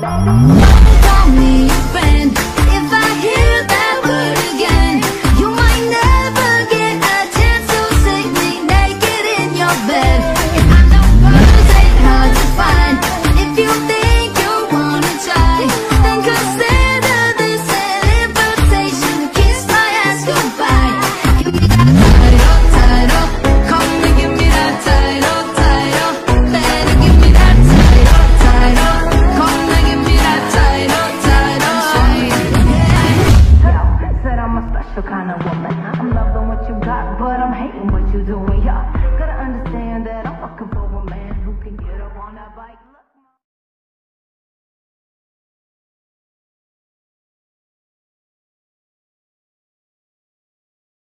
Call me a friend. special kind of woman. I'm loving what you got, but I'm hating what you doing. Y'all gotta understand that I'm fucking for a man who can get up on that bike.